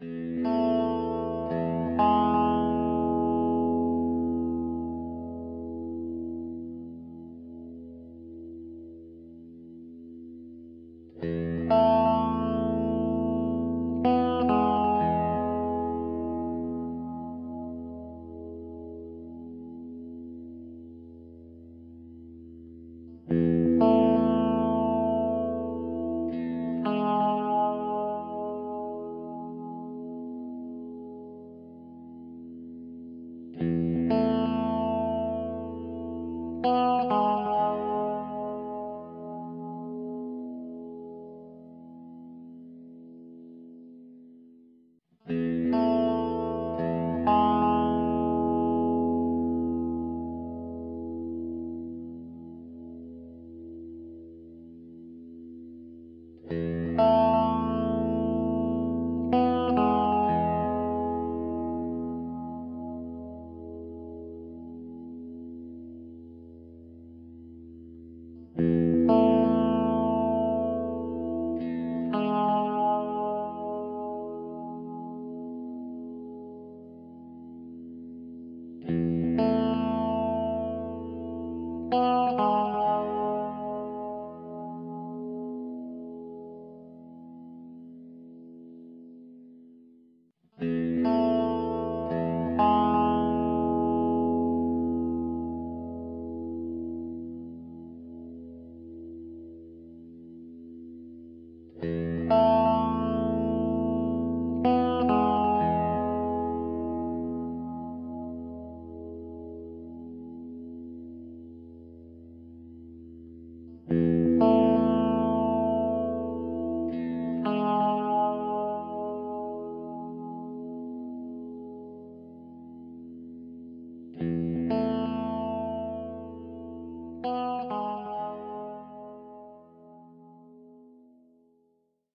Bye. Música